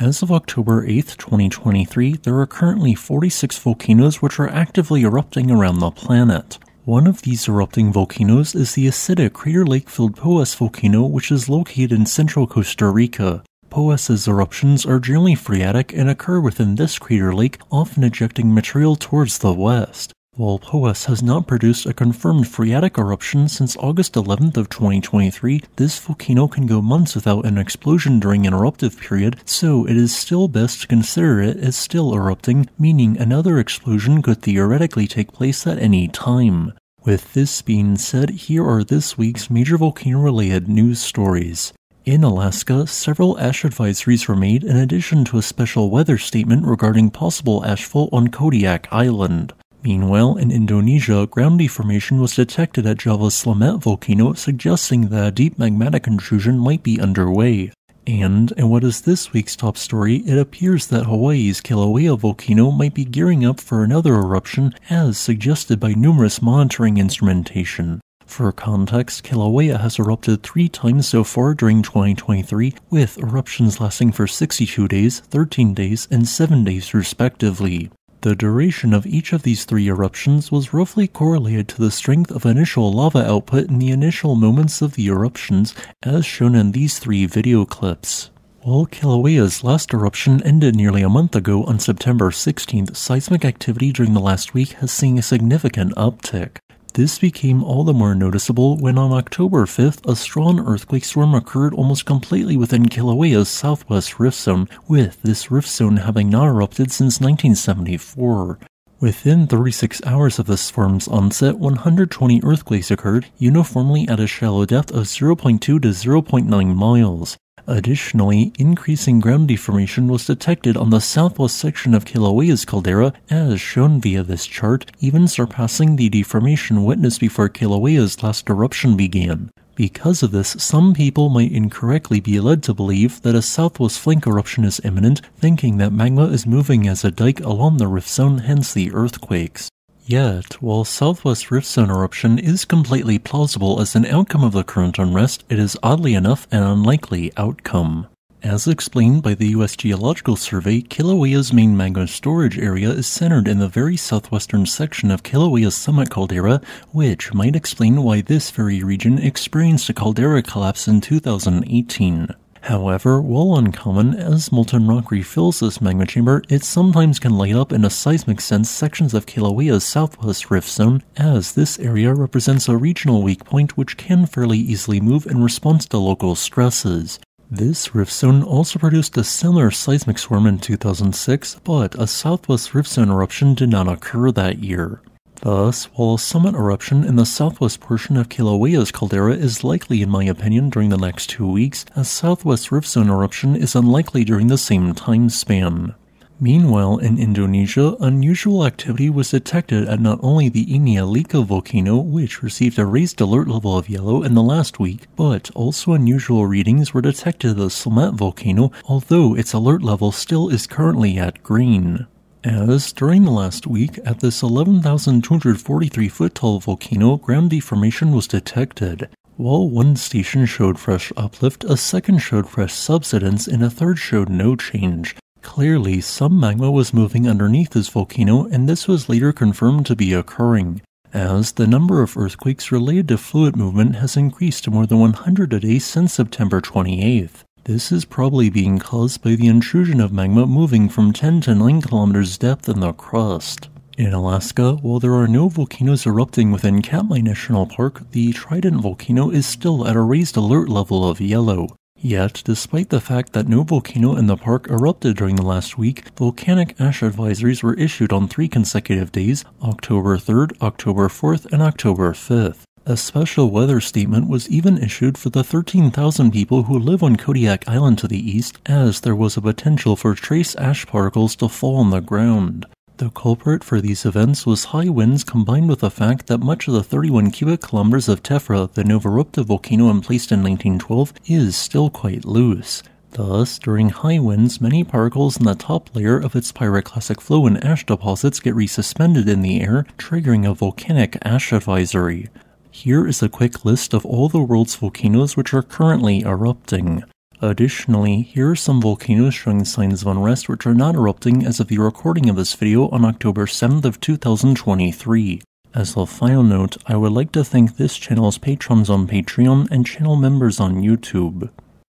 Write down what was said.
As of October 8, 2023, there are currently 46 volcanoes which are actively erupting around the planet. One of these erupting volcanoes is the acidic crater lake filled Poas volcano, which is located in central Costa Rica. Poas's eruptions are generally phreatic and occur within this crater lake, often ejecting material towards the west. While Poas has not produced a confirmed phreatic eruption since August 11th of 2023, this volcano can go months without an explosion during an eruptive period, so it is still best to consider it as still erupting, meaning another explosion could theoretically take place at any time. With this being said, here are this week's major volcano related news stories. In Alaska, several ash advisories were made in addition to a special weather statement regarding possible ashfall on Kodiak Island. Meanwhile, in Indonesia, ground deformation was detected at Java's Slamet volcano, suggesting that a deep magmatic intrusion might be underway. And, in what is this week's top story, it appears that Hawaii's Kilauea volcano might be gearing up for another eruption, as suggested by numerous monitoring instrumentation. For context, Kilauea has erupted three times so far during 2023, with eruptions lasting for 62 days, 13 days, and 7 days respectively. The duration of each of these three eruptions was roughly correlated to the strength of initial lava output in the initial moments of the eruptions, as shown in these three video clips. While Kilauea's last eruption ended nearly a month ago on September 16th, seismic activity during the last week has seen a significant uptick. This became all the more noticeable when on October 5th, a strong earthquake storm occurred almost completely within Kilauea's southwest rift zone, with this rift zone having not erupted since 1974. Within 36 hours of the storm's onset, 120 earthquakes occurred, uniformly at a shallow depth of 0.2 to 0.9 miles. Additionally, increasing ground deformation was detected on the southwest section of Kilauea's caldera, as shown via this chart, even surpassing the deformation witnessed before Kilauea's last eruption began. Because of this, some people might incorrectly be led to believe that a southwest flank eruption is imminent, thinking that magma is moving as a dike along the rift zone, hence the earthquakes. Yet, while Southwest Rift Zone eruption is completely plausible as an outcome of the current unrest, it is oddly enough an unlikely outcome. As explained by the U.S. Geological Survey, Kilauea's main magma storage area is centered in the very southwestern section of Kilauea's summit caldera, which might explain why this very region experienced a caldera collapse in 2018. However, while uncommon, as molten rock refills this magma chamber, it sometimes can light up in a seismic sense sections of Kilauea's southwest rift zone, as this area represents a regional weak point which can fairly easily move in response to local stresses. This rift zone also produced a similar seismic swarm in 2006, but a southwest rift zone eruption did not occur that year. Thus, while a summit eruption in the southwest portion of Kilauea's caldera is likely in my opinion during the next two weeks, a southwest rift zone eruption is unlikely during the same time span. Meanwhile, in Indonesia, unusual activity was detected at not only the Lika volcano, which received a raised alert level of yellow in the last week, but also unusual readings were detected at the Slamet volcano, although its alert level still is currently at green as during the last week at this 11,243 foot tall volcano, ground deformation was detected. While one station showed fresh uplift, a second showed fresh subsidence, and a third showed no change. Clearly, some magma was moving underneath this volcano, and this was later confirmed to be occurring, as the number of earthquakes related to fluid movement has increased to more than 100 a day since September 28th. This is probably being caused by the intrusion of magma moving from 10 to 9 kilometers depth in the crust. In Alaska, while there are no volcanoes erupting within Katmai National Park, the Trident volcano is still at a raised alert level of yellow. Yet, despite the fact that no volcano in the park erupted during the last week, volcanic ash advisories were issued on three consecutive days October 3rd, October 4th, and October 5th. A special weather statement was even issued for the 13,000 people who live on Kodiak Island to the east, as there was a potential for trace ash particles to fall on the ground. The culprit for these events was high winds combined with the fact that much of the 31 cubic kilometers of tephra, the Novarupta volcano emplaced in 1912, is still quite loose. Thus, during high winds, many particles in the top layer of its pyroclastic flow and ash deposits get resuspended in the air, triggering a volcanic ash advisory. Here is a quick list of all the world's volcanoes which are currently erupting. Additionally, here are some volcanoes showing signs of unrest which are not erupting as of the recording of this video on October 7th of 2023. As a final note, I would like to thank this channel's patrons on Patreon and channel members on YouTube.